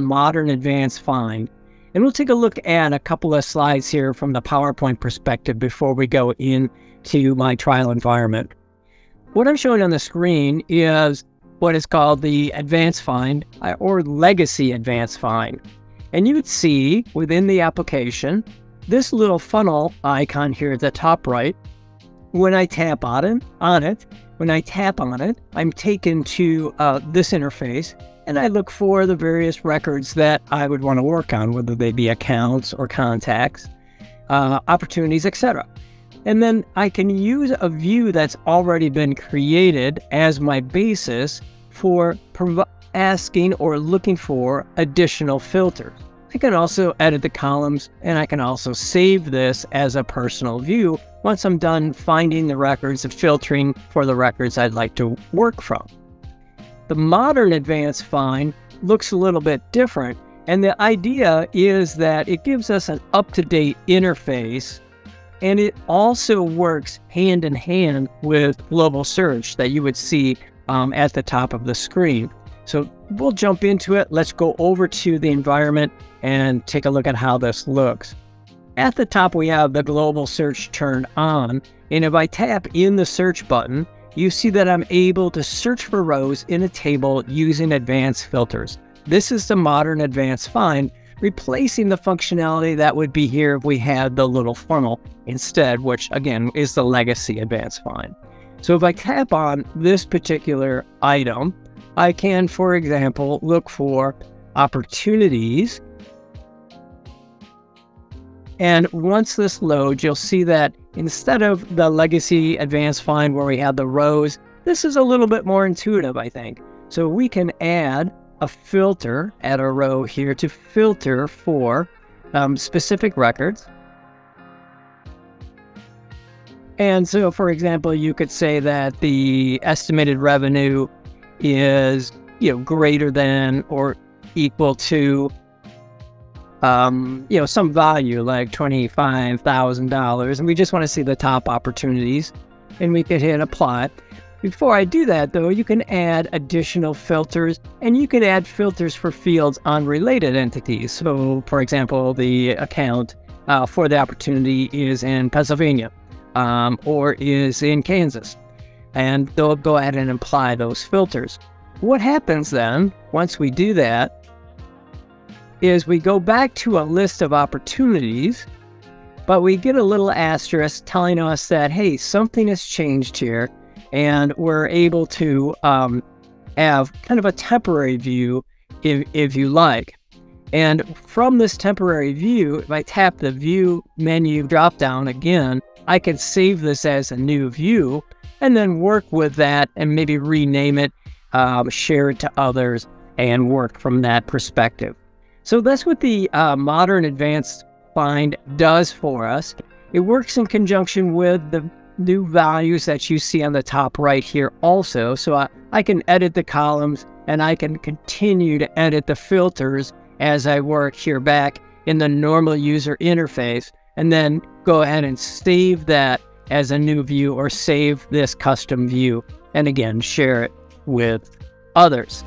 modern advanced find. And we'll take a look at a couple of slides here from the PowerPoint perspective before we go into my trial environment. What I'm showing on the screen is what is called the advanced find uh, or legacy advanced find. And you would see within the application this little funnel icon here at the top right. When I tap on it, on it when I tap on it, I'm taken to uh, this interface and I look for the various records that I would want to work on, whether they be accounts or contacts, uh, opportunities, etc. And then I can use a view that's already been created as my basis for asking or looking for additional filters. I can also edit the columns and I can also save this as a personal view once I'm done finding the records and filtering for the records I'd like to work from. The modern advanced find looks a little bit different and the idea is that it gives us an up-to-date interface and it also works hand in hand with global search that you would see um, at the top of the screen. So we'll jump into it. Let's go over to the environment and take a look at how this looks. At the top, we have the global search turned on. And if I tap in the search button, you see that I'm able to search for rows in a table using advanced filters. This is the modern advanced find, replacing the functionality that would be here if we had the little funnel instead, which again is the legacy advanced find. So if I tap on this particular item, I can, for example, look for opportunities. And once this loads, you'll see that instead of the legacy advanced find where we had the rows, this is a little bit more intuitive, I think. So we can add a filter, add a row here to filter for um, specific records. And so, for example, you could say that the estimated revenue is, you know, greater than or equal to, um, you know, some value like $25,000. And we just want to see the top opportunities and we can hit apply. Before I do that, though, you can add additional filters and you can add filters for fields on related entities. So, for example, the account uh, for the opportunity is in Pennsylvania um, or is in Kansas. And they'll go ahead and apply those filters. What happens then, once we do that, is we go back to a list of opportunities, but we get a little asterisk telling us that, hey, something has changed here and we're able to um, have kind of a temporary view if, if you like. And from this temporary view, if I tap the view menu drop down again, I can save this as a new view and then work with that and maybe rename it, um, share it to others, and work from that perspective. So that's what the uh, modern advanced find does for us. It works in conjunction with the new values that you see on the top right here also. So I, I can edit the columns and I can continue to edit the filters as I work here back in the normal user interface and then go ahead and save that as a new view or save this custom view and again share it with others.